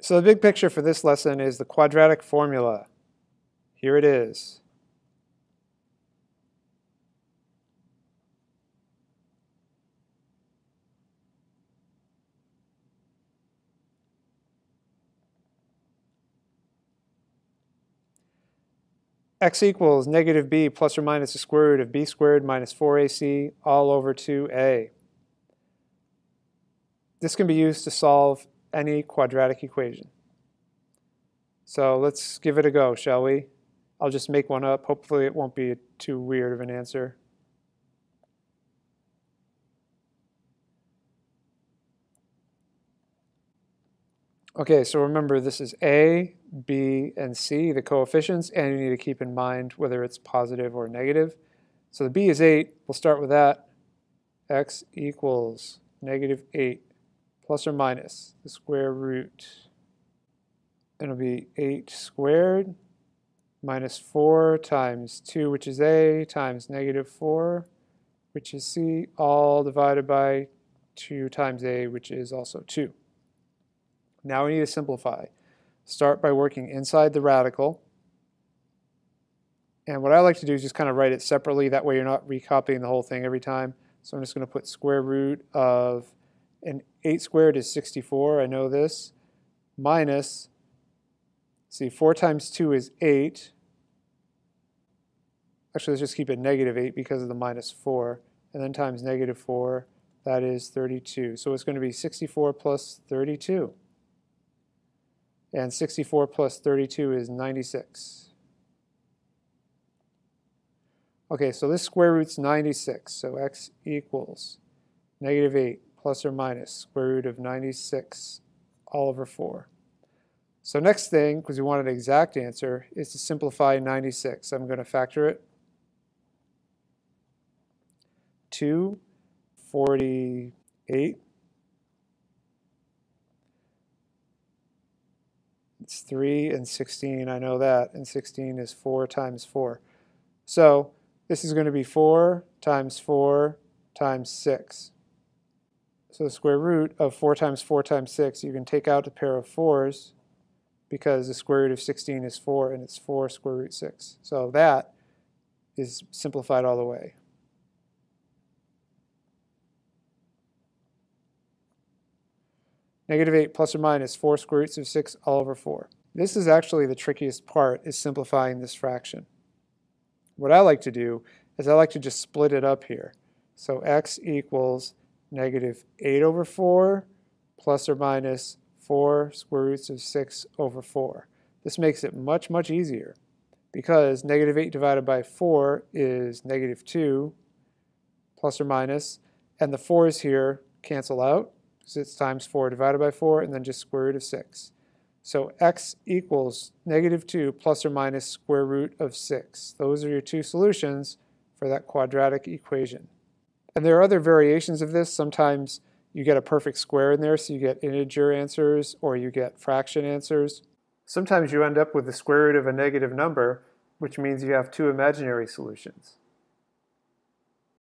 So the big picture for this lesson is the quadratic formula. Here it is. x equals negative b plus or minus the square root of b squared minus 4ac all over 2a. This can be used to solve any quadratic equation. So let's give it a go, shall we? I'll just make one up. Hopefully it won't be too weird of an answer. Okay, so remember this is A, B, and C, the coefficients, and you need to keep in mind whether it's positive or negative. So the B is 8. We'll start with that. x equals negative 8 plus or minus the square root. It'll be 8 squared minus 4 times 2, which is A, times negative 4, which is C, all divided by 2 times A, which is also 2. Now we need to simplify. Start by working inside the radical. And what I like to do is just kind of write it separately. That way you're not recopying the whole thing every time. So I'm just going to put square root of, and 8 squared is 64, I know this, minus, see 4 times 2 is 8. Actually, let's just keep it negative 8 because of the minus 4. And then times negative 4, that is 32. So it's going to be 64 plus 32. And 64 plus 32 is 96. Okay, so this square root's 96. So x equals negative 8 plus or minus square root of 96 all over 4. So next thing, because we want an exact answer, is to simplify 96. I'm going to factor it. 2, 48 It's 3 and 16, I know that, and 16 is 4 times 4. So this is going to be 4 times 4 times 6. So the square root of 4 times 4 times 6, you can take out a pair of 4s because the square root of 16 is 4 and it's 4 square root 6. So that is simplified all the way. Negative 8 plus or minus 4 square roots of 6 all over 4. This is actually the trickiest part, is simplifying this fraction. What I like to do is I like to just split it up here. So x equals negative 8 over 4 plus or minus 4 square roots of 6 over 4. This makes it much, much easier because negative 8 divided by 4 is negative 2 plus or minus, and the 4's here cancel out because it's times 4 divided by 4, and then just square root of 6. So x equals negative 2 plus or minus square root of 6. Those are your two solutions for that quadratic equation. And there are other variations of this. Sometimes you get a perfect square in there, so you get integer answers or you get fraction answers. Sometimes you end up with the square root of a negative number, which means you have two imaginary solutions.